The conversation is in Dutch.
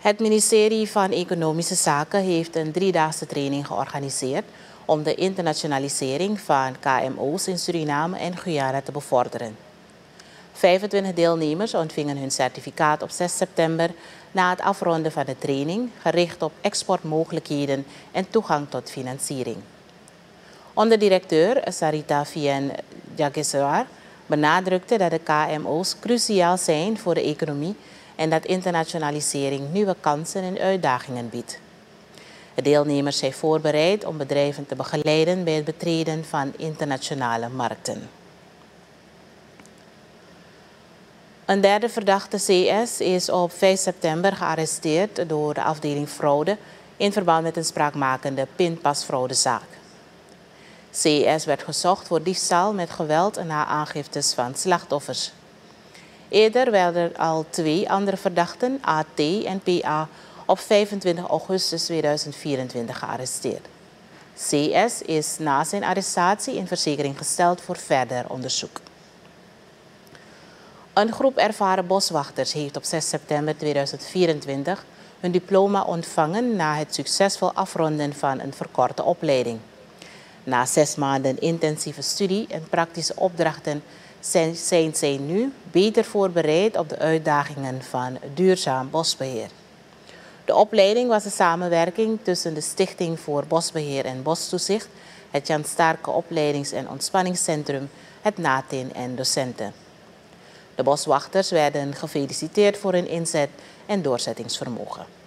Het ministerie van Economische Zaken heeft een driedaagse training georganiseerd om de internationalisering van KMO's in Suriname en Guyana te bevorderen. 25 deelnemers ontvingen hun certificaat op 6 september na het afronden van de training gericht op exportmogelijkheden en toegang tot financiering. Onderdirecteur Sarita Vien Jageswar benadrukte dat de KMO's cruciaal zijn voor de economie en dat internationalisering nieuwe kansen en uitdagingen biedt. De deelnemers zijn voorbereid om bedrijven te begeleiden bij het betreden van internationale markten. Een derde verdachte CS is op 5 september gearresteerd door de afdeling fraude in verband met een spraakmakende pinpasfraudezaak. CS werd gezocht voor diefstal met geweld na aangiftes van slachtoffers. Eerder werden al twee andere verdachten, AT en PA, op 25 augustus 2024 gearresteerd. CS is na zijn arrestatie in verzekering gesteld voor verder onderzoek. Een groep ervaren boswachters heeft op 6 september 2024 hun diploma ontvangen na het succesvol afronden van een verkorte opleiding. Na zes maanden intensieve studie en praktische opdrachten zijn, zijn zij nu beter voorbereid op de uitdagingen van duurzaam bosbeheer. De opleiding was een samenwerking tussen de Stichting voor Bosbeheer en Bostoezicht, het Jan Starke Opleidings- en Ontspanningscentrum, het NATIN en docenten. De boswachters werden gefeliciteerd voor hun inzet en doorzettingsvermogen.